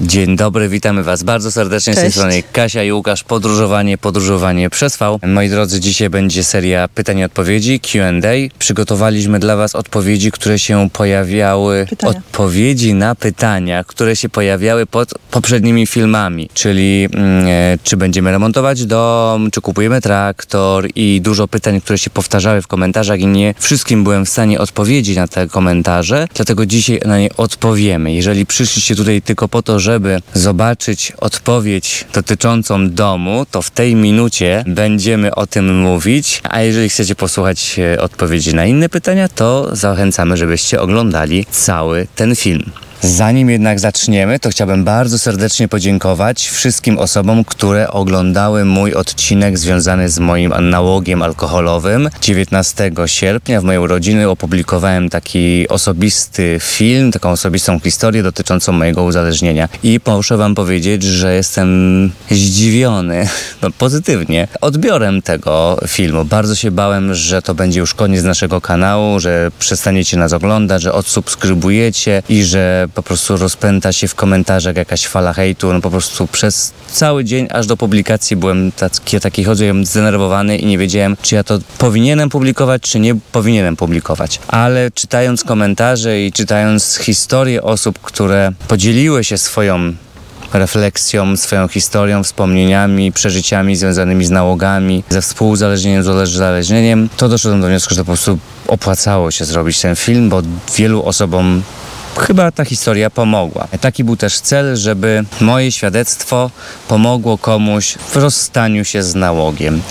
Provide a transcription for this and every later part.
Dzień dobry, witamy Was bardzo serdecznie z tej Cześć. strony Kasia i Łukasz. Podróżowanie, podróżowanie przez V. Moi drodzy, dzisiaj będzie seria pytań i odpowiedzi, Q&A. Przygotowaliśmy dla Was odpowiedzi, które się pojawiały, Pytania. odpowiedzi na pytania, które się pojawiały pod poprzednimi filmami, czyli mm, e, czy będziemy remontować dom, czy kupujemy traktor i dużo pytań, które się powtarzały w komentarzach i nie wszystkim byłem w stanie odpowiedzieć na te komentarze, dlatego dzisiaj na nie odpowiemy. Jeżeli przyszliście tutaj tylko po to, żeby zobaczyć odpowiedź dotyczącą domu, to w tej minucie będziemy o tym mówić, a jeżeli chcecie posłuchać e, odpowiedzi na inne pytania, to zachęcamy, żebyście oglądali cały ten film. Zanim jednak zaczniemy, to chciałbym bardzo serdecznie podziękować wszystkim osobom, które oglądały mój odcinek związany z moim nałogiem alkoholowym. 19 sierpnia w mojej urodziny opublikowałem taki osobisty film, taką osobistą historię dotyczącą mojego uzależnienia. I muszę wam powiedzieć, że jestem zdziwiony, no pozytywnie, odbiorem tego filmu. Bardzo się bałem, że to będzie już koniec naszego kanału, że przestaniecie nas oglądać, że odsubskrybujecie i że po prostu rozpęta się w komentarzach jakaś fala hejtu. No po prostu przez cały dzień, aż do publikacji byłem taki, taki chodziłem zdenerwowany i nie wiedziałem, czy ja to powinienem publikować, czy nie powinienem publikować. Ale czytając komentarze i czytając historie osób, które podzieliły się swoją refleksją, swoją historią, wspomnieniami, przeżyciami związanymi z nałogami, ze współuzależnieniem, z uzależnieniem, to doszedłem do wniosku, że to po prostu opłacało się zrobić ten film, bo wielu osobom chyba ta historia pomogła. Taki był też cel, żeby moje świadectwo pomogło komuś w rozstaniu się z nałogiem.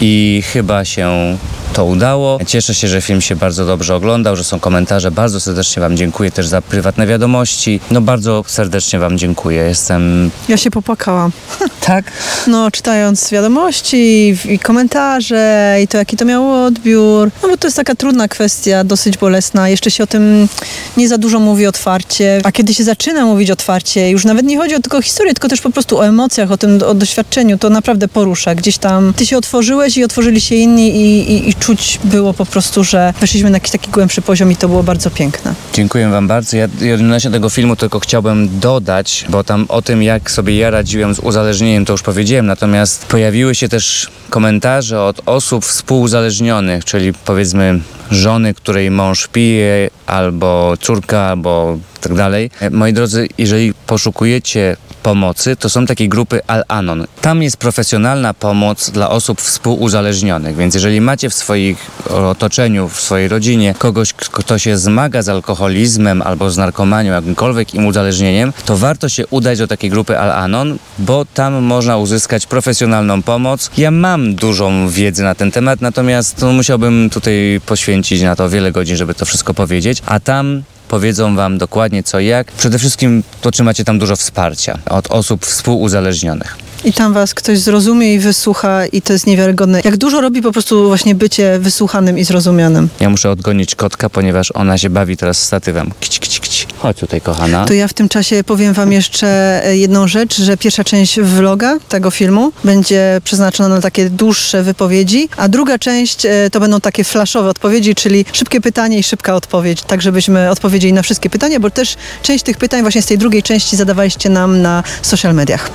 I chyba się to udało. Cieszę się, że film się bardzo dobrze oglądał, że są komentarze. Bardzo serdecznie Wam dziękuję też za prywatne wiadomości. No bardzo serdecznie Wam dziękuję. Jestem... Ja się popłakałam. Tak? No, czytając wiadomości i, komentarze i to, jaki to miało odbiór. No, bo to jest taka trudna kwestia, dosyć bolesna. Jeszcze się o tym nie za dużo mówi otwarcie. A kiedy się zaczyna mówić otwarcie, już nawet nie chodzi o tylko historię, tylko też po prostu o emocjach, o tym, o doświadczeniu, to naprawdę porusza. Gdzieś tam ty się otworzyłeś i otworzyli się inni i, i, i czuć było po prostu, że weszliśmy na jakiś taki głębszy poziom i to było bardzo piękne. Dziękuję Wam bardzo. Ja odnośnie tego filmu tylko chciałbym dodać, bo tam o tym, jak sobie ja radziłem z uzależnieniem, to już powiedziałem, natomiast pojawiły się też komentarze od osób współuzależnionych, czyli powiedzmy żony, której mąż pije, albo córka, albo tak dalej. E, Moi drodzy, jeżeli poszukujecie pomocy, to są takie grupy Al-Anon. Tam jest profesjonalna pomoc dla osób współuzależnionych, więc jeżeli macie w swoich otoczeniu, w swojej rodzinie kogoś, kto się zmaga z alkoholizmem albo z narkomanią, jakimkolwiek im uzależnieniem, to warto się udać do takiej grupy Al-Anon, bo tam można uzyskać profesjonalną pomoc. Ja mam dużą wiedzę na ten temat, natomiast no, musiałbym tutaj poświęcić na to wiele godzin, żeby to wszystko powiedzieć, a tam powiedzą wam dokładnie co i jak. Przede wszystkim otrzymacie tam dużo wsparcia od osób współuzależnionych. I tam was ktoś zrozumie i wysłucha i to jest niewiarygodne. Jak dużo robi po prostu właśnie bycie wysłuchanym i zrozumianym. Ja muszę odgonić kotka, ponieważ ona się bawi teraz statywem. Kici, kici, kici. Chodź tutaj, kochana. To ja w tym czasie powiem wam jeszcze e, jedną rzecz, że pierwsza część vloga tego filmu będzie przeznaczona na takie dłuższe wypowiedzi, a druga część e, to będą takie flashowe odpowiedzi, czyli szybkie pytanie i szybka odpowiedź, tak żebyśmy odpowiedzieli na wszystkie pytania, bo też część tych pytań właśnie z tej drugiej części zadawaliście nam na social mediach.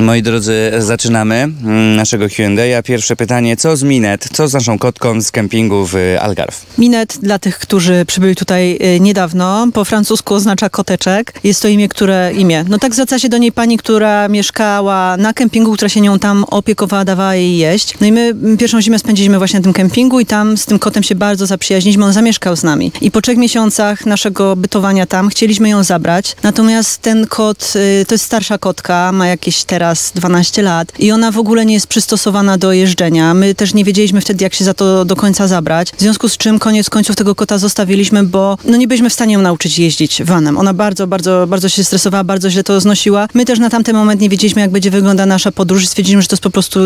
Moi drodzy, zaczynamy mm, naszego Q&A. Pierwsze pytanie, co z Minet, co z naszą kotką z kempingu w Algarve? Minet dla tych, którzy przybyli tutaj y, niedawno, po francusku oznacza koteczek. Jest to imię, które imię. No tak zwraca się do niej pani, która mieszkała na kempingu, która się nią tam opiekowała, dawała jej jeść. No i my mm, pierwszą zimę spędziliśmy właśnie na tym kempingu i tam z tym kotem się bardzo zaprzyjaźniliśmy. On zamieszkał z nami. I po trzech miesiącach naszego bytowania tam chcieliśmy ją zabrać. Natomiast ten kot, y, to jest starsza kotka, ma jakieś teraz 12 lat i ona w ogóle nie jest przystosowana do jeżdżenia. My też nie wiedzieliśmy wtedy, jak się za to do końca zabrać. W związku z czym koniec końców tego kota zostawiliśmy, bo no nie byliśmy w stanie ją nauczyć jeździć vanem. Ona bardzo, bardzo, bardzo się stresowała, bardzo źle to znosiła. My też na tamten moment nie wiedzieliśmy, jak będzie wyglądała nasza podróż stwierdziliśmy, że to jest po prostu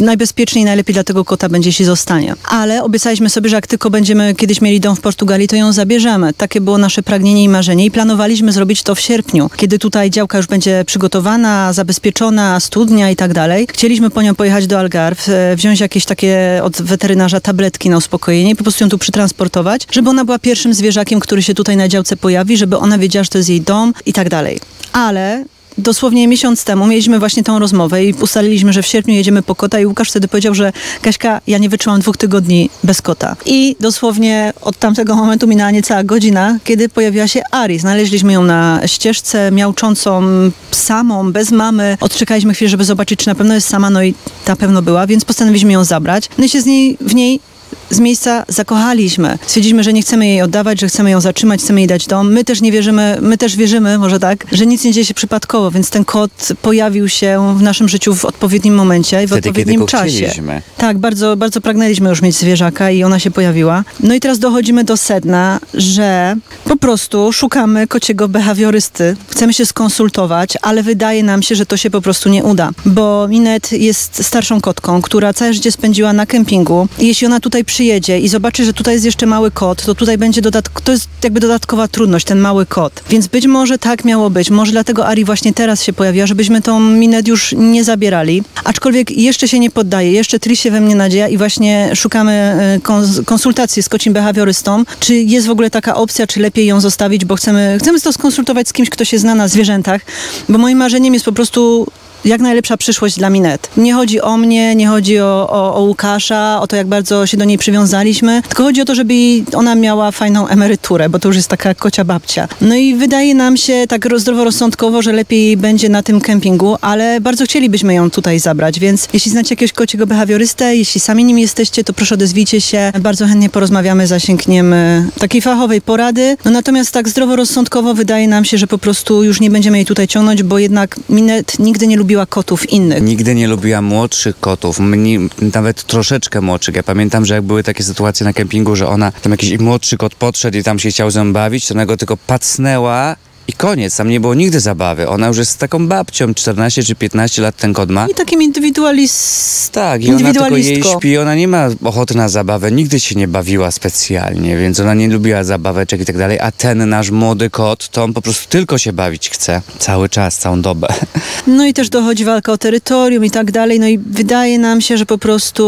najbezpieczniej najlepiej dla tego kota będzie, jeśli zostanie. Ale obiecaliśmy sobie, że jak tylko będziemy kiedyś mieli dom w Portugalii, to ją zabierzemy. Takie było nasze pragnienie i marzenie i planowaliśmy zrobić to w sierpniu, kiedy tutaj działka już będzie przygotowana, zabezpieczona studnia i tak dalej. Chcieliśmy po nią pojechać do Algarve, e, wziąć jakieś takie od weterynarza tabletki na uspokojenie i po prostu ją tu przytransportować, żeby ona była pierwszym zwierzakiem, który się tutaj na działce pojawi, żeby ona wiedziała, że to jest jej dom i tak dalej. Ale dosłownie miesiąc temu mieliśmy właśnie tą rozmowę i ustaliliśmy, że w sierpniu jedziemy po kota i Łukasz wtedy powiedział, że Kaśka, ja nie wytrzymam dwóch tygodni bez kota. I dosłownie od tamtego momentu minęła niecała godzina, kiedy pojawiła się Ari. Znaleźliśmy ją na ścieżce miałczącą samą, bez mamy. Odczekaliśmy chwilę, żeby zobaczyć, czy na pewno jest sama, no i na pewno była, więc postanowiliśmy ją zabrać. No i się z niej, w niej z miejsca zakochaliśmy. Stwierdziliśmy, że nie chcemy jej oddawać, że chcemy ją zatrzymać, chcemy jej dać dom. My też nie wierzymy, my też wierzymy, może tak, że nic nie dzieje się przypadkowo, więc ten kot pojawił się w naszym życiu w odpowiednim momencie i w Wtedy, odpowiednim czasie. chcieliśmy. Tak, bardzo, bardzo pragnęliśmy już mieć zwierzaka i ona się pojawiła. No i teraz dochodzimy do sedna, że po prostu szukamy kociego behawiorysty. Chcemy się skonsultować, ale wydaje nam się, że to się po prostu nie uda, bo Minet jest starszą kotką, która całe życie spędziła na kempingu i jeśli ona tutaj przyjedzie i zobaczy, że tutaj jest jeszcze mały kot, to tutaj będzie dodatk- to jest jakby dodatkowa trudność, ten mały kot. Więc być może tak miało być. Może dlatego Ari właśnie teraz się pojawiła, żebyśmy tą Minet już nie zabierali. Aczkolwiek jeszcze się nie poddaje, jeszcze tli się we mnie nadzieja i właśnie szukamy e, kons- konsultacji z kocim behawiorystą, czy jest w ogóle taka opcja, czy lepiej ją zostawić, bo chcemy, chcemy to skonsultować z kimś, kto się zna na zwierzętach, bo moim marzeniem jest po prostu jak najlepsza przyszłość dla Minet. Nie chodzi o mnie, nie chodzi o, o, o Łukasza, o to, jak bardzo się do niej przywiązaliśmy, tylko chodzi o to, żeby ona miała fajną emeryturę, bo to już jest taka kocia babcia. No i wydaje nam się tak roz- zdroworozsądkowo, że lepiej będzie na tym kempingu, ale bardzo chcielibyśmy ją tutaj zabrać, więc jeśli znacie jakiegoś kociego behawiorystę, jeśli sami nim jesteście, to proszę odezwijcie się. Bardzo chętnie porozmawiamy, zasięgniemy takiej fachowej porady. No natomiast tak zdroworozsądkowo wydaje nam się, że po prostu już nie będziemy jej tutaj ciągnąć, bo jednak Minet nigdy nie lubiła kotów innych. Nigdy nie lubiła młodszych kotów, mni, nawet troszeczkę młodszych. Ja pamiętam, że jak były takie sytuacje na kempingu, że ona, tam jakiś młodszy kot podszedł i tam się chciał z bawić, to ona go tylko pacnęła i koniec. Tam nie było nigdy zabawy. Ona już jest taką babcią, 14 czy 15 lat ten kot ma. I takim indywidualist... Tak, i ona tylko jej śpi, ona nie ma ochoty na zabawę, nigdy się nie bawiła specjalnie, więc ona nie lubiła zabaweczek i tak dalej, a ten nasz młody kot, to on po prostu tylko się bawić chce. Cały czas, całą dobę. No i też dochodzi walka o terytorium i tak dalej. No i wydaje nam się, że po prostu,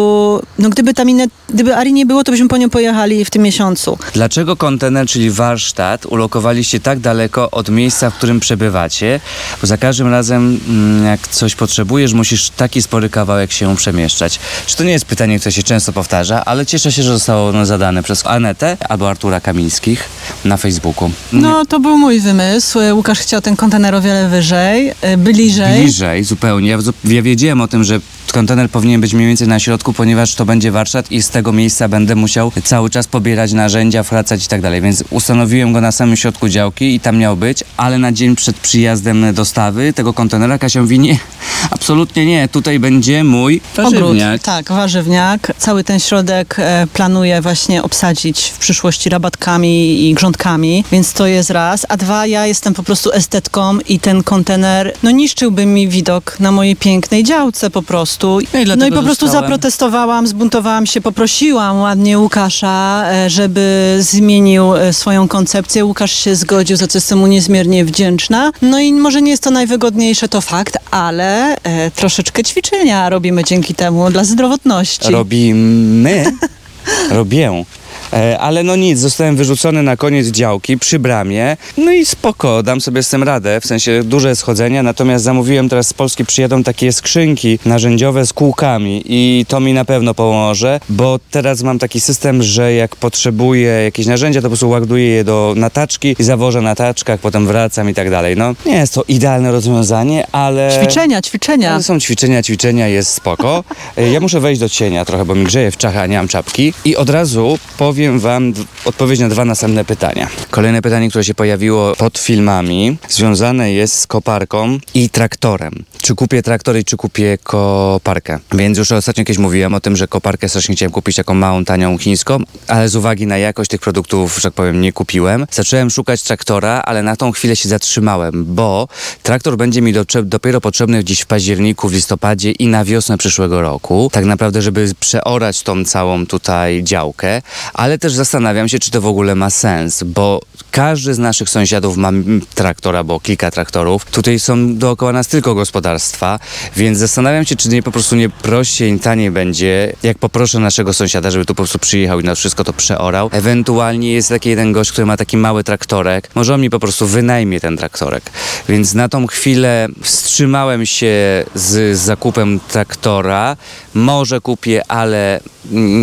no gdyby tam inne, gdyby Ari nie było, to byśmy po nią pojechali w tym miesiącu. Dlaczego kontener, czyli warsztat, ulokowaliście tak daleko od miejsca, w którym przebywacie? Bo za każdym razem, mm, jak coś potrzebujesz, musisz taki spory kawałek się przemieszczać. Czy to nie jest pytanie, które się często powtarza, ale cieszę się, że zostało ono zadane przez Anetę albo Artura Kamińskich na Facebooku. No to był mój wymysł. Łukasz chciał ten kontener o wiele wyżej, y, bliżej. Bliżej, zupełnie. Ja, ja wiedziałem o tym, że kontener powinien być mniej więcej na środku, ponieważ to będzie warsztat i z tego miejsca będę musiał cały czas pobierać narzędzia, wracać i tak dalej. Więc ustanowiłem go na samym środku działki i tam miał być, ale na dzień przed przyjazdem dostawy tego kontenera Kasia mówi nie, absolutnie nie, tutaj będzie mój Ogród, warzywniak. tak, warzywniak. Cały ten środek e, planuję właśnie obsadzić w przyszłości rabatkami i grządkami, więc to jest raz. A dwa, ja jestem po prostu estetką i ten kontener, no niszczyłby mi widok na mojej pięknej działce po prostu. No i no i po prostu zostałem. zaprotestowałam, zbuntowałam się, poprosiłam ładnie Łukasza, e, żeby zmienił e, swoją koncepcję. Łukasz się zgodził, za co jestem mu niezmiernie wdzięczna. No i może nie jest to najwygodniejsze, to fakt, ale e, troszeczkę ćwiczenia robimy dzięki temu dla zdrowotności. Robimy, robię. E, Ale no nic, zostałem wyrzucony na koniec działki przy bramie. No i spoko, dam sobie z tym radę, w sensie duże schodzenia. Natomiast zamówiłem teraz z Polski, przyjadą takie skrzynki narzędziowe z kółkami i to mi na pewno pomoże, bo teraz mam taki system, że jak potrzebuję jakieś narzędzia, to po prostu ładuję je do nataczki i zawożę na taczkach, potem wracam i tak dalej. No nie jest to idealne rozwiązanie, ale... Ćwiczenia, ćwiczenia. Ale są ćwiczenia, ćwiczenia, jest spoko. E, Ja muszę wejść do cienia trochę, bo mi grzeje w czachach, a nie mam czapki. I od razu powiem wam d- odpowiedź na dwa następne pytania. Kolejne pytanie, które się pojawiło pod filmami, związane jest z koparką i traktorem. Czy kupię traktor i czy kupię koparkę? Więc już ostatnio kiedyś mówiłem o tym, że koparkę strasznie chciałem kupić, taką małą, tanią chińską, ale z uwagi na jakość tych produktów, że tak powiem, nie kupiłem. Zacząłem szukać traktora, ale na tą chwilę się zatrzymałem, bo traktor będzie mi dopiero potrzebny gdzieś w październiku, w listopadzie i na wiosnę przyszłego roku. Tak naprawdę, żeby przeorać tą całą tutaj działkę, ale ale też zastanawiam się, czy to w ogóle ma sens, bo każdy z naszych sąsiadów ma mm, traktor albo kilka traktorów. Tutaj są dookoła nas tylko gospodarstwa, więc zastanawiam się, czy nie po prostu nie prościej, taniej będzie, jak poproszę naszego sąsiada, żeby tu po prostu przyjechał i na wszystko to przeorał. Ewentualnie jest taki jeden gość, który ma taki mały traktorek, może on mi po prostu wynajmie ten traktorek. Więc na tą chwilę wstrzymałem się z zakupem traktora. Może kupię, ale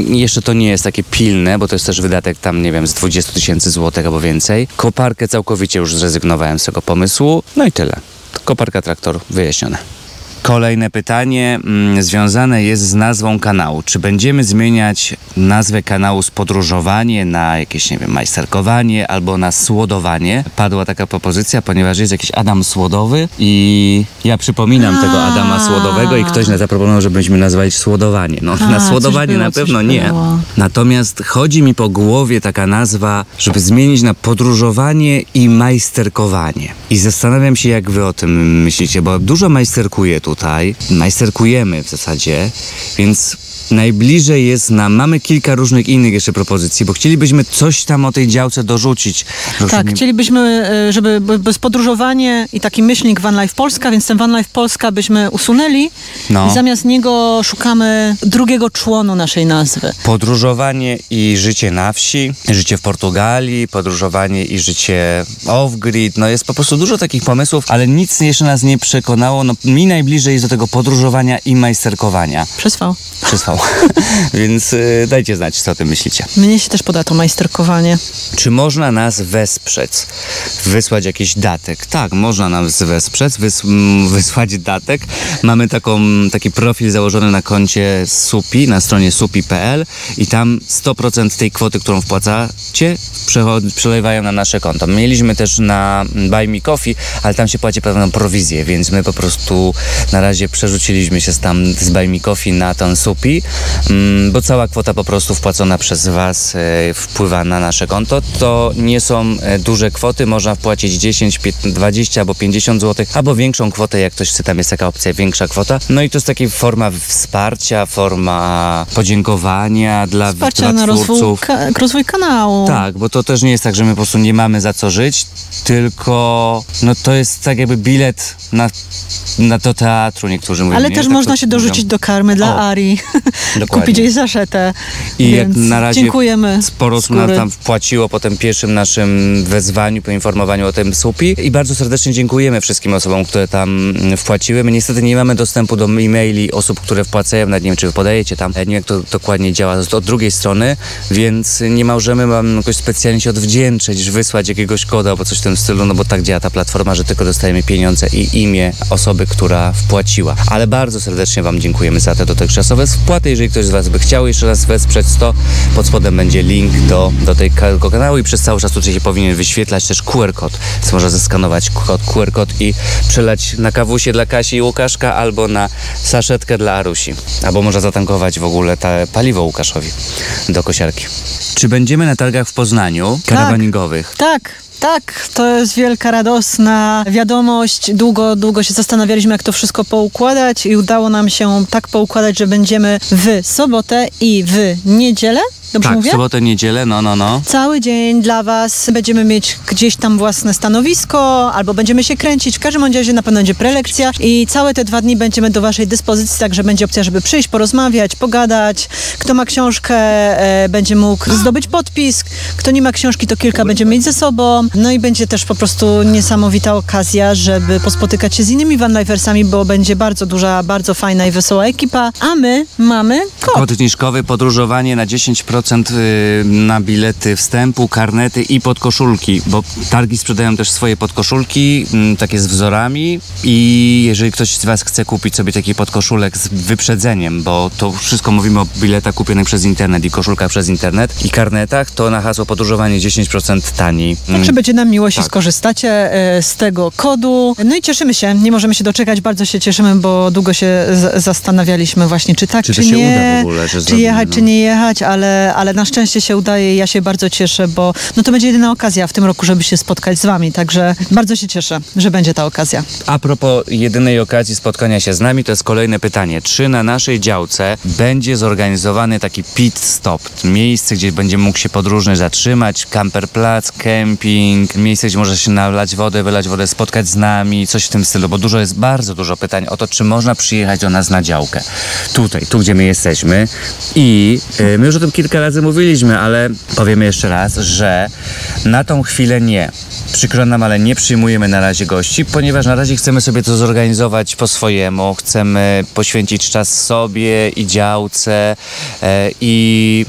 jeszcze to nie jest takie pilne, bo to jest też wydatek tam, nie wiem, z 20 tysięcy złotych albo więcej. Koparkę całkowicie już zrezygnowałem z tego pomysłu. No i tyle. Koparka traktor wyjaśnione. Kolejne pytanie mm, związane jest z nazwą kanału. Czy będziemy zmieniać nazwę kanału z podróżowanie na jakieś, nie wiem, majsterkowanie albo na słodowanie? Padła taka propozycja, ponieważ jest jakiś Adam Słodowy i ja przypominam tego Adama Słodowego i ktoś nas zaproponował, żebyśmy nazwali słodowanie. No, A, na słodowanie było, na pewno nie. Natomiast chodzi mi po głowie taka nazwa, żeby zmienić na podróżowanie i majsterkowanie. I zastanawiam się, jak wy o tym myślicie, bo dużo majsterkuję tutaj, majsterkujemy w zasadzie, więc najbliżej jest nam, mamy kilka różnych innych jeszcze propozycji, bo chcielibyśmy coś tam o tej działce dorzucić. Proszę Tak, nie- chcielibyśmy, e, żeby bez podróżowanie i taki myślnik Van Life Polska, więc ten Van Life Polska byśmy usunęli No. i zamiast niego szukamy drugiego członu naszej nazwy. Podróżowanie i życie na wsi, życie w Portugalii, podróżowanie i życie off-grid. No jest po prostu dużo takich pomysłów, ale nic jeszcze nas nie przekonało. No, mi najbliżej jest do tego podróżowania i majsterkowania. Przeswał. Przysłał. Więc y, dajcie znać, co o tym myślicie. Mnie się też poda to majsterkowanie. Czy można nas wesprzeć? Wysłać jakiś datek? Tak, można nas wesprzeć, wys wysłać datek. Mamy taką, taki profil założony na koncie SUPI, na stronie supi.pl i tam 100% tej kwoty, którą wpłacacie, przelewają na nasze konto. Mieliśmy też na Buy Me Coffee, ale tam się płaci pewną prowizję, więc my po prostu na razie przerzuciliśmy się z tam z Buy Me Coffee na ten SUPI, mm, bo cała kwota po prostu wpłacona przez Was e, wpływa na nasze konto. To nie są e, duże kwoty, można wpłacić 10, 15, 20 albo 50 zł, albo większą kwotę, jak ktoś chce, tam jest taka opcja, większa kwota. No i to jest taka forma wsparcia, forma podziękowania dla, Wsparcia dla na rozwój, twórców. ka- rozwój kanału. Tak, bo to też nie jest tak, że my po prostu nie mamy za co żyć, tylko no to jest tak jakby bilet na, na do teatru, niektórzy mówią. Ale nie? też Tak można się dorzucić mówią. do karmy dla O, Ari. Kupić jej zaszetę. I jak na razie dziękujemy. sporo osób nam tam wpłaciło po tym pierwszym naszym wezwaniu, poinformowaniu o tym SUPI i bardzo serdecznie dziękujemy wszystkim osobom, które tam wpłaciły. My niestety nie mamy dostępu do e-maili osób, które wpłacają, nawet nie wiem, czy wy podajecie tam, nie wiem jak to dokładnie działa od drugiej strony, więc nie możemy wam jakoś specjalnie się odwdzięczyć, wysłać jakiegoś koda albo coś w tym stylu, no bo tak działa ta platforma, że tylko dostajemy pieniądze i imię osoby, która wpłaciła. Ale bardzo serdecznie wam dziękujemy za te dotychczasowe wpłaty. Jeżeli ktoś z was by chciał jeszcze raz wesprzeć to, pod spodem będzie link do, do tej- tego kanału i przez cały czas tutaj się powinien wyświetlać też QR kod, więc można zeskanować kod, QR kod i przelać na kawusie dla Kasi i Łukaszka albo na saszetkę dla Arusi. Albo można zatankować w ogóle te paliwo Łukaszowi do kosiarki. Czy będziemy na targach w Poznaniu karawaningowych? Tak, tak, to jest wielka, radosna wiadomość. Długo, długo się zastanawialiśmy, jak to wszystko poukładać i udało nam się tak poukładać, że będziemy w sobotę i w niedzielę. Dobrze tak, mówię? sobotę, niedzielę, no, no, no. Cały dzień dla Was będziemy mieć gdzieś tam własne stanowisko, albo będziemy się kręcić. W każdym razie na pewno będzie prelekcja i całe te dwa dni będziemy do Waszej dyspozycji, także będzie opcja, żeby przyjść, porozmawiać, pogadać. Kto ma książkę, e, będzie mógł zdobyć podpis. Kto nie ma książki, to kilka będziemy mieć ze sobą. No i będzie też po prostu niesamowita okazja, żeby pospotykać się z innymi vanlifersami, bo będzie bardzo duża, bardzo fajna i wesoła ekipa. A my mamy kod. Kod podróżowanie na 10% y, na bilety wstępu, karnety i podkoszulki, bo targi sprzedają też swoje podkoszulki, mm, takie z wzorami i jeżeli ktoś z Was chce kupić sobie taki podkoszulek z wyprzedzeniem, bo to wszystko mówimy o biletach kupionych przez internet i koszulkach przez internet i karnetach, to na hasło podróżowanie 10% taniej. Mm, Także będzie nam miło, jeśli Tak. skorzystacie e, z tego kodu. No i cieszymy się, nie możemy się doczekać, bardzo się cieszymy, bo długo się z- zastanawialiśmy właśnie, czy tak, Czy czy, to się nie, uda w ogóle, że czy zrobimy, jechać, no. czy nie jechać, ale ale, na szczęście się udaje ja się bardzo cieszę, bo no to będzie jedyna okazja w tym roku, żeby się spotkać z wami, także bardzo się cieszę, że będzie ta okazja. A propos jedynej okazji spotkania się z nami, to jest kolejne pytanie. Czy na naszej działce będzie zorganizowany taki pit stop? Miejsce, gdzie będzie mógł się podróżny zatrzymać, camperplac, kemping, miejsce, gdzie może się nalać wodę, wylać wodę, spotkać z nami, coś w tym stylu, bo dużo jest, bardzo dużo pytań o to, czy można przyjechać do nas na działkę. Tutaj, tu gdzie my jesteśmy i y, my już o tym kilka razy mówiliśmy, ale powiemy jeszcze raz, że na tą chwilę nie. Przykro nam, ale nie przyjmujemy na razie gości, ponieważ na razie chcemy sobie to zorganizować po swojemu. Chcemy poświęcić czas sobie i działce e, i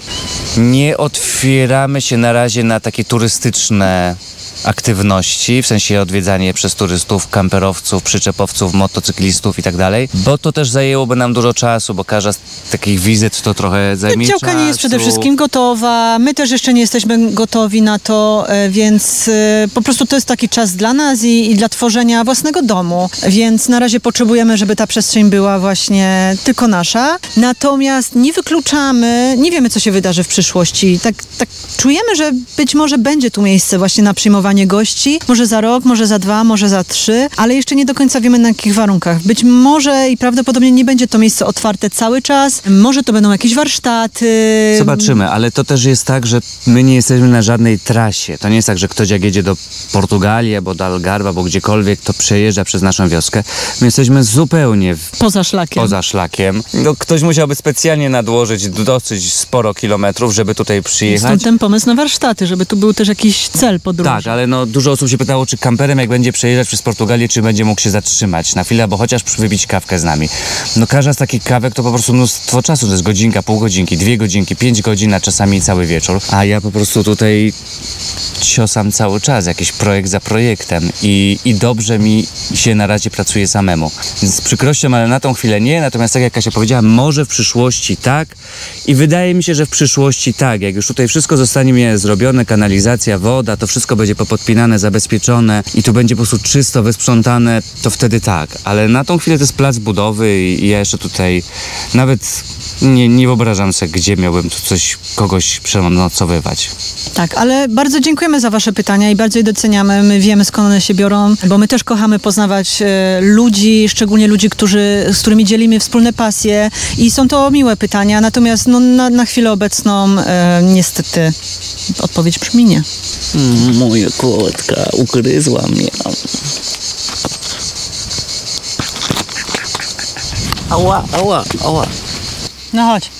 nie otwieramy się na razie na takie turystyczne aktywności, w sensie odwiedzanie przez turystów, kamperowców, przyczepowców, motocyklistów i tak dalej, bo to też zajęłoby nam dużo czasu, bo każda z takich wizyt to trochę zajmie Działka czasu. nie jest przede wszystkim gotowa, my też jeszcze nie jesteśmy gotowi na to, e, więc e, po prostu to jest taki czas dla nas i, i dla tworzenia własnego domu, więc na razie potrzebujemy, żeby ta przestrzeń była właśnie tylko nasza. Natomiast nie wykluczamy, nie wiemy co się wydarzy w przyszłości. Tak, tak czujemy, że być może będzie tu miejsce właśnie na przyjmowanie gości, może za rok, może za dwa, może za trzy, ale jeszcze nie do końca wiemy na jakich warunkach. Być może i prawdopodobnie nie będzie to miejsce otwarte cały czas, może to będą jakieś warsztaty. Zobaczymy, ale to też jest tak, że my nie jesteśmy na żadnej trasie. To nie jest tak, że ktoś jak jedzie do Portugalii albo do Algarve, albo gdziekolwiek, to przejeżdża przez naszą wioskę. My jesteśmy zupełnie w Poza szlakiem. poza szlakiem. No, ktoś musiałby specjalnie nadłożyć dosyć sporo kilometrów, żeby tutaj przyjechać. Stąd ten pomysł na warsztaty, żeby tu był też jakiś cel podróży. Tak, ale no, dużo osób się pytało, czy kamperem jak będzie przejeżdżać przez Portugalię, czy będzie mógł się zatrzymać na chwilę, albo chociaż wypić kawkę z nami. No każda z takich kawek to po prostu mnóstwo czasu, to jest godzinka, pół godzinki, dwie godzinki, pięć godzin, a czasami cały wieczór. A ja po prostu tutaj ciosam cały czas, jakiś projekt za projektem i, i dobrze mi się na razie pracuje samemu. Z przykrością, ale na tą chwilę nie, natomiast tak jak Kasia powiedziała, może w przyszłości tak i wydaje mi się, że w przyszłości tak, jak już tutaj wszystko zostanie mi zrobione, kanalizacja, woda, to wszystko będzie popodpinane, zabezpieczone i tu będzie po prostu czysto wysprzątane, to wtedy tak, ale na tą chwilę to jest plac budowy i, ja jeszcze tutaj nawet nie, nie wyobrażam sobie, gdzie miałbym tu coś, kogoś przenocowywać. Tak, ale bardzo dziękujemy za Wasze pytania i bardzo je doceniamy. My wiemy skąd one się biorą, bo my też kochamy poznawać e, ludzi, szczególnie ludzi, którzy, z którymi dzielimy wspólne pasje i są to miłe pytania, natomiast no, na, na chwilę obecną e, niestety odpowiedź brzmi nie. Mm, Moja kotka ugryzła mnie. Ała, ała, ała. No chodź.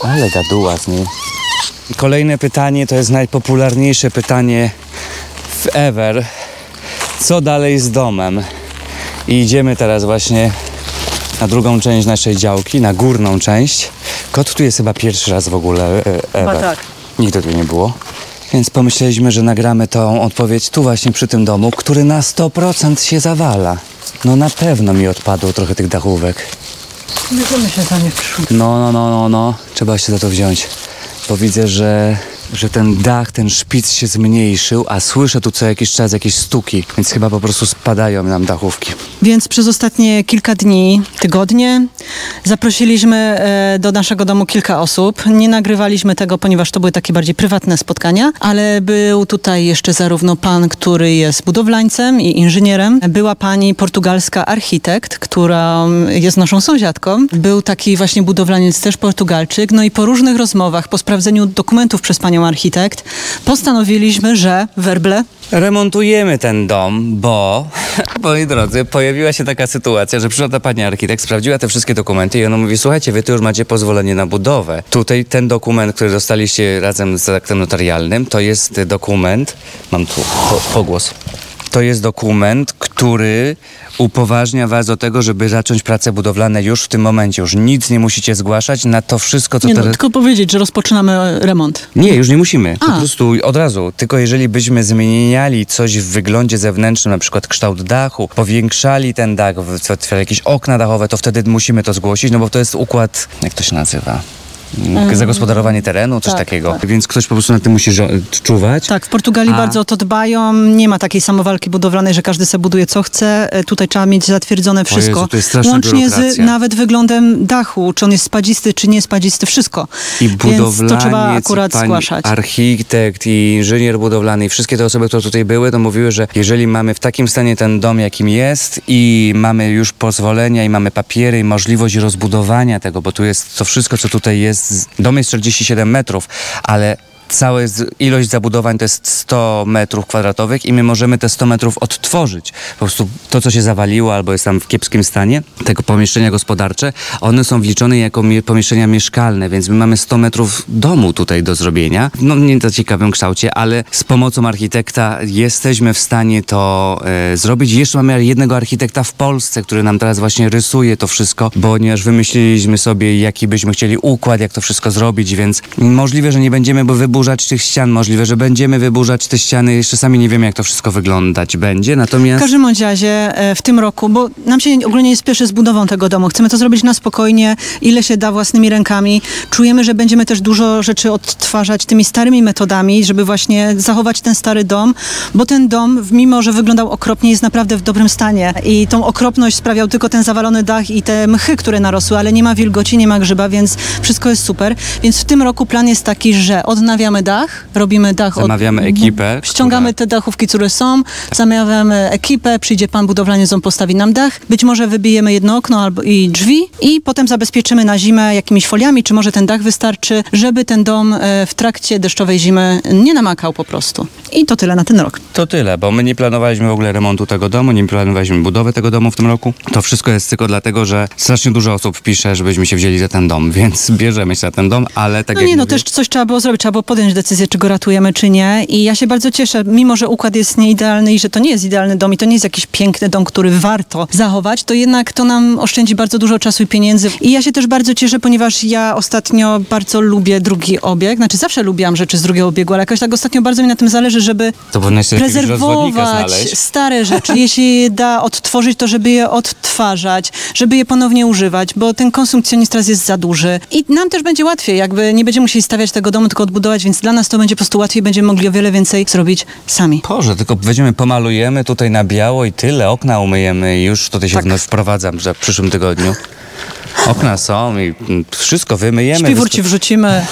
Ale gaduła z niej. Kolejne pytanie to jest najpopularniejsze pytanie w ever. Co dalej z domem? I idziemy teraz właśnie na drugą część naszej działki, na górną część. Kot tu jest chyba pierwszy raz w ogóle, e, ever. tak. Nigdy tu nie było. Więc pomyśleliśmy, że nagramy tą odpowiedź tu właśnie przy tym domu, który na 100% się zawala. No na pewno mi odpadło trochę tych dachówek. Bierzemy się za nie w. No, no, no, no, no. Trzeba się za to wziąć. Bo widzę, że, że ten dach, ten szpic się zmniejszył, a słyszę tu co jakiś czas jakieś stuki, więc chyba po prostu spadają nam dachówki. Więc przez ostatnie kilka dni, tygodnie zaprosiliśmy e, do naszego domu kilka osób. Nie nagrywaliśmy tego, ponieważ to były takie bardziej prywatne spotkania, ale był tutaj jeszcze zarówno pan, który jest budowlańcem i inżynierem, była pani portugalska architekt, która jest naszą sąsiadką. Był taki właśnie budowlaniec też Portugalczyk. No i po różnych rozmowach, po sprawdzeniu dokumentów przez panią architekt, postanowiliśmy, że werble Remontujemy ten dom, bo, moi drodzy, pojawiła się taka sytuacja, że przyszła ta pani architekt, sprawdziła te wszystkie dokumenty i ona mówi, słuchajcie, wy tu już macie pozwolenie na budowę. Tutaj ten dokument, który dostaliście razem z aktem notarialnym, to jest dokument, mam tu po, pogłos, to jest dokument, który upoważnia was do tego, żeby zacząć prace budowlane już w tym momencie. Już nic nie musicie zgłaszać na to wszystko, co Nie no, teraz... tylko powiedzieć, że rozpoczynamy e, remont. Nie, już nie musimy. Po A. prostu od razu. Tylko jeżeli byśmy zmieniali coś w wyglądzie zewnętrznym, na przykład kształt dachu, powiększali ten dach, jakieś okna dachowe, to wtedy musimy to zgłosić, no bo to jest układ, jak to się nazywa? Mm, zagospodarowanie terenu, coś tak, takiego. tak. Więc ktoś po prostu na tym musi czuwać. Tak, w Portugalii A- bardzo o to dbają. Nie ma takiej samowalki budowlanej, że każdy sobie buduje co chce. E, Tutaj trzeba mieć zatwierdzone wszystko. Jezu, to jest Łącznie z nawet wyglądem dachu, czy on jest spadzisty, czy nie spadzisty, wszystko. I Więc budowlaniec, to trzeba akurat zgłaszać. architekt i inżynier budowlany i wszystkie te osoby, które tutaj były, to mówiły, że jeżeli mamy w takim stanie ten dom, jakim jest i mamy już pozwolenia i mamy papiery i możliwość rozbudowania tego, bo tu jest to wszystko, co tutaj jest, dom jest 47 metrów, ale Cała ilość zabudowań to jest 100 metrów kwadratowych i my możemy te 100 metrów odtworzyć. Po prostu to, co się zawaliło albo jest tam w kiepskim stanie, tego pomieszczenia gospodarcze, one są wliczone jako mie- pomieszczenia mieszkalne, więc my mamy 100 metrów domu tutaj do zrobienia. No nie na ciekawym kształcie, ale z pomocą architekta jesteśmy w stanie to e, zrobić. Jeszcze mamy jednego architekta w Polsce, który nam teraz właśnie rysuje to wszystko, ponieważ wymyśliliśmy sobie, jaki byśmy chcieli układ, jak to wszystko zrobić, więc możliwe, że nie będziemy bo wyburzać tych ścian, możliwe, że będziemy wyburzać te ściany, jeszcze sami nie wiemy, jak to wszystko wyglądać będzie, W natomiast... każdym bądź razie e, w tym roku, bo nam się ogólnie nie spieszy z budową tego domu. Chcemy to zrobić na spokojnie, ile się da własnymi rękami. Czujemy, że będziemy też dużo rzeczy odtwarzać tymi starymi metodami, żeby właśnie zachować ten stary dom, bo ten dom, mimo że wyglądał okropnie, jest naprawdę w dobrym stanie. I tą okropność sprawiał tylko ten zawalony dach i te mchy, które narosły, ale nie ma wilgoci, nie ma grzyba, więc wszystko jest super. Więc w tym roku plan jest taki, że odnawiamy dach, robimy dach od Zamawiamy ekipę, Ściągamy która- te dachówki, które są, zamawiamy ekipę, przyjdzie pan budowlaniec, on postawi nam dach. Być może wybijemy jedno okno albo i drzwi i potem zabezpieczymy na zimę jakimiś foliami, czy może ten dach wystarczy, żeby ten dom e, w trakcie deszczowej zimy nie namakał po prostu. I to tyle na ten rok. To tyle, bo my nie planowaliśmy w ogóle remontu tego domu, nie planowaliśmy budowy tego domu w tym roku. To wszystko jest tylko dlatego, że strasznie dużo osób pisze, żebyśmy się wzięli za ten dom, więc bierzemy się za ten dom, ale tak No jak nie, no mówię, też coś trzeba było zrobić, trzeba było podjąć decyzję, czy go ratujemy, czy nie. I ja się bardzo cieszę, mimo że układ jest nieidealny i że to nie jest idealny dom i to nie jest jakiś piękny dom, który warto zachować, to jednak to nam oszczędzi bardzo dużo czasu i pieniędzy. I ja się też bardzo cieszę, ponieważ ja ostatnio bardzo lubię drugi obieg. Znaczy zawsze lubiłam rzeczy z drugiego obiegu, ale jakoś tak ostatnio bardzo mi na tym zależy, żeby prezerwować stare rzeczy. Jeśli je da odtworzyć, to żeby je odtwarzać, żeby je ponownie używać, bo ten konsumpcjonizm teraz jest za duży. I nam też będzie łatwiej, jakby nie będziemy musieli stawiać tego domu, tylko odbudować, więc dla nas to będzie po prostu łatwiej, będziemy mogli o wiele więcej zrobić sami. Boże, tylko weźmiemy, pomalujemy tutaj na biało i tyle, okna umyjemy i już tutaj się Tak. wprowadzam, że w przyszłym tygodniu. Okna są i wszystko wymyjemy. Śpiwór ci wrzucimy.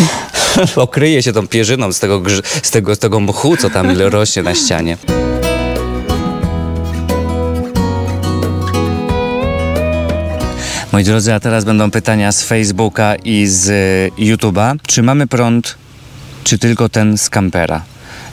Okryje się tą pierzyną z tego, z, tego, z tego mchu, co tam rośnie na ścianie. Moi drodzy, a teraz będą pytania z Facebooka i z y, YouTube'a. Czy mamy prąd, czy tylko ten z kampera?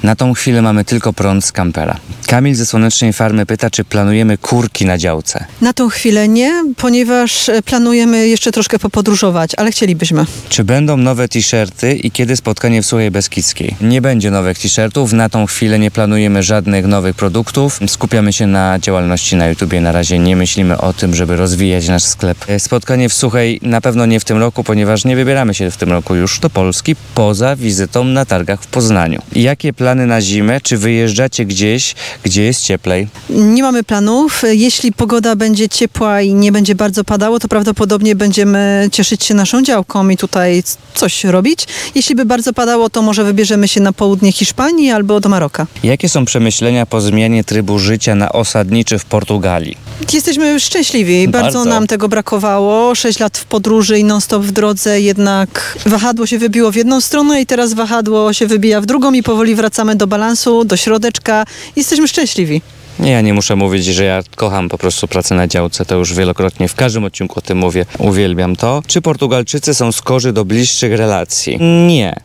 Na tą chwilę mamy tylko prąd z kampera. Kamil ze Słonecznej Farmy pyta, czy planujemy kurki na działce. Na tą chwilę nie, ponieważ e, planujemy jeszcze troszkę popodróżować, ale chcielibyśmy. Czy będą nowe t-shirty i kiedy spotkanie w Suchej Beskidzkiej? Nie będzie nowych t-shirtów, na tą chwilę nie planujemy żadnych nowych produktów. Skupiamy się na działalności na YouTubie. Na razie nie myślimy o tym, żeby rozwijać nasz sklep. E, Spotkanie w Suchej na pewno nie w tym roku, ponieważ nie wybieramy się w tym roku już do Polski poza wizytą na targach w Poznaniu. Jakie plany na zimę? Czy wyjeżdżacie gdzieś, gdzie jest cieplej? Nie mamy planów. Jeśli pogoda będzie ciepła i nie będzie bardzo padało, to prawdopodobnie będziemy cieszyć się naszą działką i tutaj coś robić. Jeśli by bardzo padało, to może wybierzemy się na południe Hiszpanii albo do Maroka. Jakie są przemyślenia po zmianie trybu życia na osadniczy w Portugalii? Jesteśmy szczęśliwi. Bardzo, Bardzo. nam tego brakowało. Sześć lat w podróży i non-stop w drodze, jednak wahadło się wybiło w jedną stronę i teraz wahadło się wybija w drugą i powoli wracamy do balansu, do środeczka. Jesteśmy szczęśliwi. Nie, ja nie muszę mówić, że ja kocham po prostu pracę na działce. To już wielokrotnie w każdym odcinku o tym mówię. Uwielbiam to. Czy Portugalczycy są skorzy do bliższych relacji? Nie.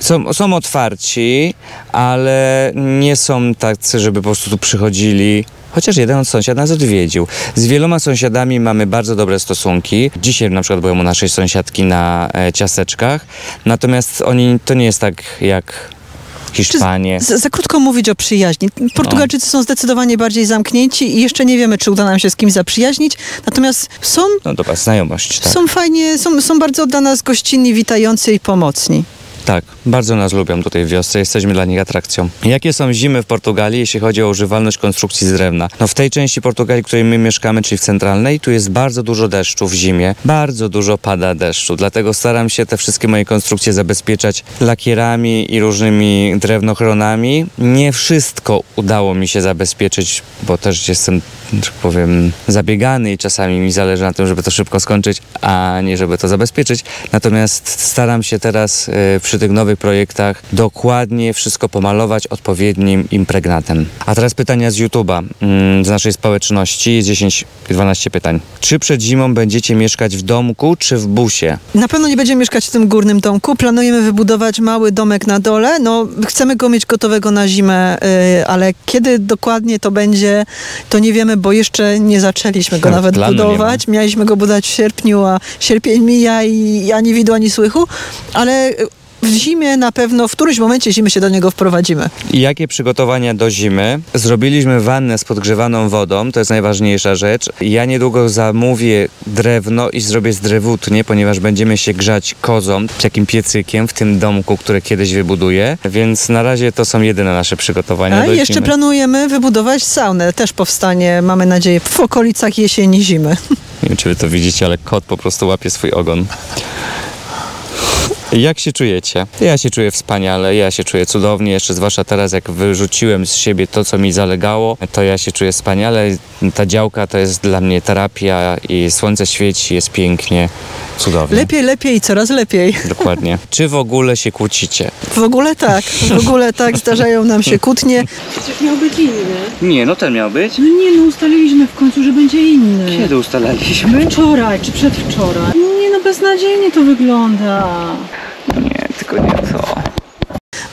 Są, są otwarci, ale nie są tacy, żeby po prostu tu przychodzili. Chociaż jeden sąsiad nas odwiedził. Z wieloma sąsiadami mamy bardzo dobre stosunki. Dzisiaj na przykład byłem u naszej sąsiadki na e, ciasteczkach. Natomiast oni, to nie jest tak jak Hiszpanie. Z, za krótko mówić o przyjaźni. Portugalczycy są zdecydowanie bardziej zamknięci i jeszcze nie wiemy, czy uda nam się z kimś zaprzyjaźnić. Natomiast są, No dobra, znajomość, tak. są fajnie, są, są bardzo dla nas gościnni, witający i pomocni. Tak. Bardzo nas lubią tutaj w wiosce, jesteśmy dla nich atrakcją. Jakie są zimy w Portugalii, jeśli chodzi o używalność konstrukcji z drewna? No w tej części Portugalii, w której my mieszkamy, czyli w centralnej, tu jest bardzo dużo deszczu w zimie. Bardzo dużo pada deszczu, dlatego staram się te wszystkie moje konstrukcje zabezpieczać lakierami i różnymi drewnochronami. Nie wszystko udało mi się zabezpieczyć, bo też jestem, że powiem, zabiegany i czasami mi zależy na tym, żeby to szybko skończyć, a nie żeby to zabezpieczyć. Natomiast staram się teraz y, przy tych nowych projektach dokładnie wszystko pomalować odpowiednim impregnatem. A teraz pytania z YouTube'a, mm, z naszej społeczności. Jest 10-12 pytań. Czy przed zimą będziecie mieszkać w domku czy w busie? Na pewno nie będziemy mieszkać w tym górnym domku. Planujemy wybudować mały domek na dole. No, chcemy go mieć gotowego na zimę, yy, ale kiedy dokładnie to będzie, to nie wiemy, bo jeszcze nie zaczęliśmy go nawet budować. Mieliśmy go budować w sierpniu, a sierpień mija i ani widu, ani słychu, ale y, w zimie na pewno, w którymś momencie zimy się do niego wprowadzimy. Jakie przygotowania do zimy? Zrobiliśmy wannę z podgrzewaną wodą, to jest najważniejsza rzecz. Ja niedługo zamówię drewno i zrobię z drewutnie, ponieważ będziemy się grzać kozą, takim piecykiem w tym domku, który kiedyś wybuduję. Więc na razie to są jedyne nasze przygotowania A do i jeszcze zimy. planujemy wybudować saunę. Też powstanie, mamy nadzieję, w okolicach jesieni, zimy. Nie wiem, czy wy to widzicie, ale kot po prostu łapie swój ogon. Jak się czujecie? Ja się czuję wspaniale, ja się czuję cudownie, jeszcze zwłaszcza teraz jak wyrzuciłem z siebie to, co mi zalegało, to ja się czuję wspaniale. Ta działka to jest dla mnie terapia i słońce świeci, jest pięknie, cudownie. Lepiej, lepiej i coraz lepiej. Dokładnie. Czy w ogóle się kłócicie? W ogóle tak, w ogóle tak, zdarzają nam się kłótnie. Przecież miał być inny. Nie, no ten miał być. No nie, no ustaliliśmy w końcu, że będzie inny. ustalaliśmy? Wczoraj czy przedwczoraj. Nie no, beznadziejnie to wygląda. Nie, tylko nie to.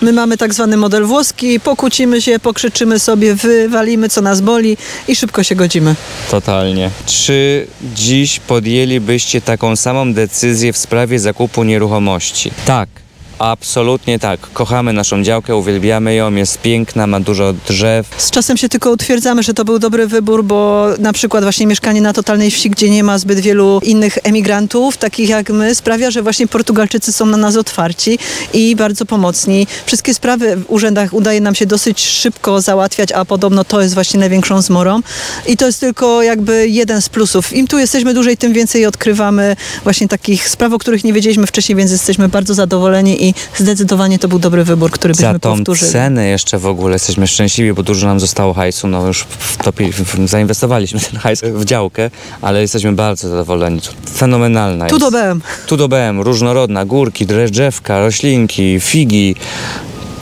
My mamy tak zwany model włoski, pokłócimy się, pokrzyczymy sobie, wywalimy co nas boli i szybko się godzimy. Totalnie. Czy dziś podjęlibyście taką samą decyzję w sprawie zakupu nieruchomości? Tak. Absolutnie tak. Kochamy naszą działkę, uwielbiamy ją, jest piękna, ma dużo drzew. Z czasem się tylko utwierdzamy, że to był dobry wybór, bo na przykład właśnie mieszkanie na totalnej wsi, gdzie nie ma zbyt wielu innych emigrantów, takich jak my, sprawia, że właśnie Portugalczycy są na nas otwarci i bardzo pomocni. Wszystkie sprawy w urzędach udaje nam się dosyć szybko załatwiać, a podobno to jest właśnie największą zmorą. I to jest tylko jakby jeden z plusów. Im tu jesteśmy dłużej, tym więcej odkrywamy właśnie takich spraw, o których nie wiedzieliśmy wcześniej, więc jesteśmy bardzo zadowoleni i zdecydowanie to był dobry wybór, który byśmy Za tą powtórzyli. cenę jeszcze w ogóle jesteśmy szczęśliwi, bo dużo nam zostało hajsu. No już wtopi, zainwestowaliśmy ten hajs w działkę, ale jesteśmy bardzo zadowoleni. Fenomenalna Tu jest. do BM. Tu do BM, różnorodna, górki, drzewka, roślinki, figi,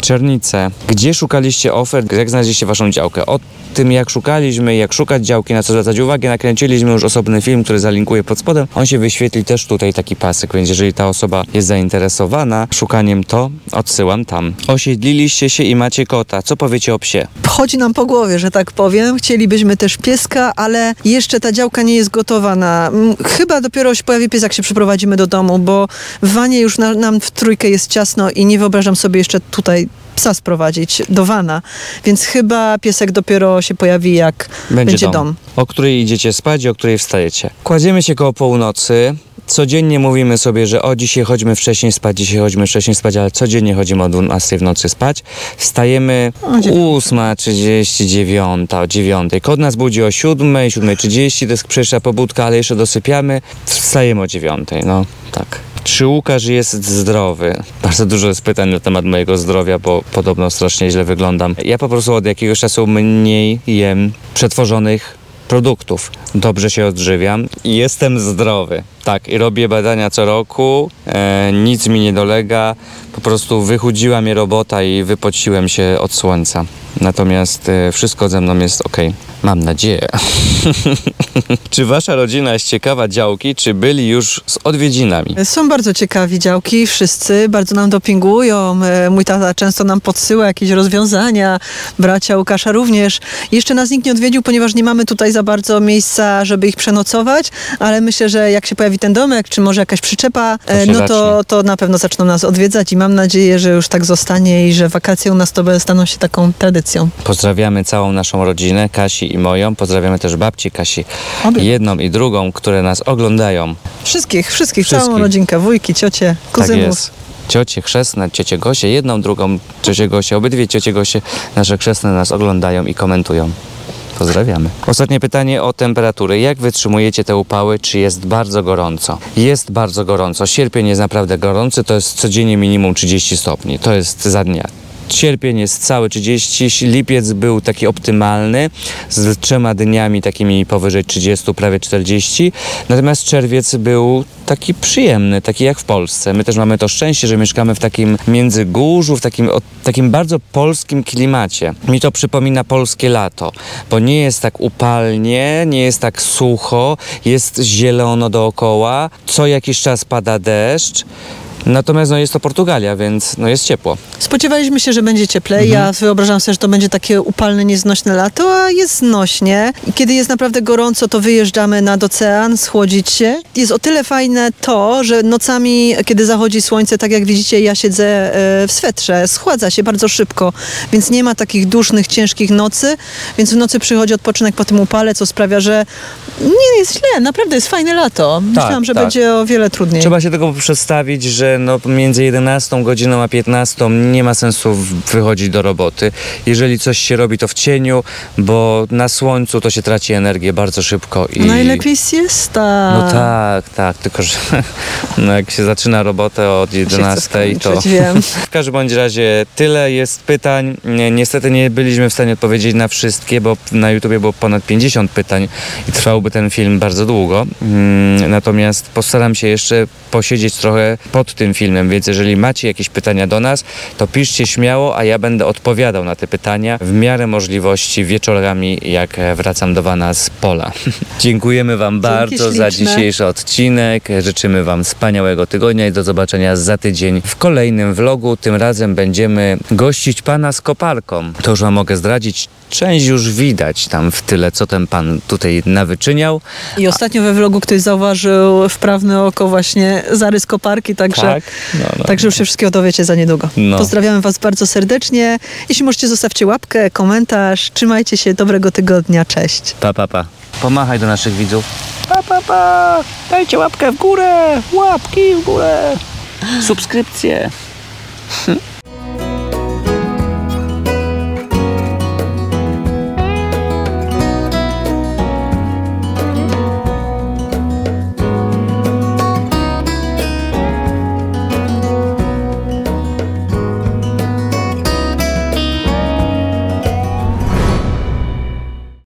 czernice. Gdzie szukaliście ofert, jak znaleźliście waszą działkę? O tym, jak szukaliśmy, jak szukać działki, na co zwracać uwagę, nakręciliśmy już osobny film, który zalinkuję pod spodem. On się wyświetli też tutaj taki pasek, więc jeżeli ta osoba jest zainteresowana szukaniem, to odsyłam tam. Osiedliliście się i macie kota. Co powiecie o psie? chodzi nam po głowie, że tak powiem. Chcielibyśmy też pieska, ale jeszcze ta działka nie jest gotowa na... m, Chyba dopiero się pojawi pies, jak się przeprowadzimy do domu, bo w wanie już na, nam w trójkę jest ciasno i nie wyobrażam sobie jeszcze tutaj psa sprowadzić do wana. Więc chyba piesek dopiero się pojawi, jak będzie, dom. O której idziecie spać i o której wstajecie. Kładziemy się koło północy. Codziennie mówimy sobie, że o dzisiaj chodźmy wcześniej spać, dzisiaj chodźmy wcześniej spać, ale codziennie chodzimy o 12 w nocy spać. Wstajemy O, dziewięć- 8.39, o 9. Kod nas budzi o 7, 7.30, to jest pierwsza pobudka, ale jeszcze dosypiamy. Wstajemy o 9, no tak. Czy Łukasz jest zdrowy? Bardzo dużo jest pytań na temat mojego zdrowia, bo podobno strasznie źle wyglądam. Ja po prostu od jakiegoś czasu mniej jem przetworzonych produktów. Dobrze się odżywiam i jestem zdrowy. Tak, i robię badania co roku, e, nic mi nie dolega. Po prostu wychudziła mnie robota i wypociłem się od słońca. Natomiast e, wszystko ze mną jest ok. Mam nadzieję. czy wasza rodzina jest ciekawa działki, czy byli już z odwiedzinami? Są bardzo ciekawi działki, wszyscy bardzo nam dopingują. E, Mój tata często nam podsyła jakieś rozwiązania, bracia Łukasza również. Jeszcze nas nikt nie odwiedził, ponieważ nie mamy tutaj za bardzo miejsca, żeby ich przenocować, ale myślę, że jak się pojawi ten domek, czy może jakaś przyczepa, e, się no to, zacznie. to na pewno zaczną nas odwiedzać i mam nadzieję, że już tak zostanie i że wakacje u nas to staną się taką tradycją. Pozdrawiamy całą naszą rodzinę, Kasi i moją. Pozdrawiamy też babci Kasi, Obie. jedną i drugą, które nas oglądają. Wszystkich, wszystkich, Wszystkich. całą rodzinkę, wujki, ciocie, Tak kuzynów. jest. ciocie chrzestne, ciocie Gosie, jedną, drugą ciocię Gosię, obydwie ciocie Gosie, nasze chrzestne nas oglądają i komentują. Pozdrawiamy. Ostatnie pytanie o temperatury. Jak wytrzymujecie te upały? Czy jest bardzo gorąco? Jest bardzo gorąco. Sierpień jest naprawdę gorący. To jest codziennie minimum 30 stopni. To jest za dnia. Sierpień jest cały 30, lipiec był taki optymalny z trzema dniami takimi powyżej 30, prawie 40, natomiast czerwiec był taki przyjemny, taki jak w Polsce. My też mamy to szczęście, że mieszkamy w takim międzygórzu, w takim, o, takim bardzo polskim klimacie. Mi to przypomina polskie lato, bo nie jest tak upalnie, nie jest tak sucho, jest zielono dookoła, co jakiś czas pada deszcz. Natomiast no, jest to Portugalia, więc no, jest ciepło. Spodziewaliśmy się, że będzie cieplej. Ja wyobrażam sobie, że to będzie takie upalne, nieznośne lato, a jest znośnie. I Kiedy jest naprawdę gorąco, to wyjeżdżamy nad ocean, schłodzić się. Jest o tyle fajne to, że nocami, kiedy zachodzi słońce, tak jak widzicie, ja siedzę e, w swetrze, schładza się bardzo szybko, więc nie ma takich dusznych, ciężkich nocy, więc w nocy przychodzi odpoczynek po tym upale, co sprawia, że nie jest źle, naprawdę jest fajne lato. Myślałam, że tak. będzie o wiele trudniej. Trzeba się tego przedstawić, że no, między 11 godziną a 15 nie ma sensu wychodzić do roboty. Jeżeli coś się robi, to w cieniu, bo na słońcu to się traci energię bardzo szybko. I... Najlepiej siesta. No tak, tak, tylko że no, jak się zaczyna robotę od Się chce 11, to wiem. w każdym bądź razie tyle jest pytań. Nie, niestety nie byliśmy w stanie odpowiedzieć na wszystkie, bo na YouTubie było ponad 50 pytań i trwałby ten film bardzo długo. Mm, Natomiast postaram się jeszcze posiedzieć trochę pod tym filmem, więc jeżeli macie jakieś pytania do nas, to piszcie śmiało, a ja będę odpowiadał na te pytania w miarę możliwości wieczorami, jak wracam do Wana z pola. Dziękujemy Wam bardzo za dzisiejszy odcinek. Życzymy Wam wspaniałego tygodnia i do zobaczenia za tydzień w kolejnym vlogu. Tym razem będziemy gościć Pana z koparką. To już Wam mogę zdradzić. Część już widać tam w tyle, co ten Pan tutaj nawyczyniał. I ostatnio we vlogu ktoś zauważył wprawne oko właśnie zarys koparki, także, Tak? No, no. także już się wszystkiego dowiecie za niedługo. No. Pozdrawiamy Was bardzo serdecznie. Jeśli możecie, zostawcie łapkę, komentarz. Trzymajcie się, dobrego tygodnia, cześć. Pa, pa, pa. Pomachaj do naszych widzów. Pa, pa, pa. Dajcie łapkę w górę. Łapki w górę. Subskrypcje.